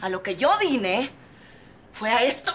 A lo que yo vine fue a esto.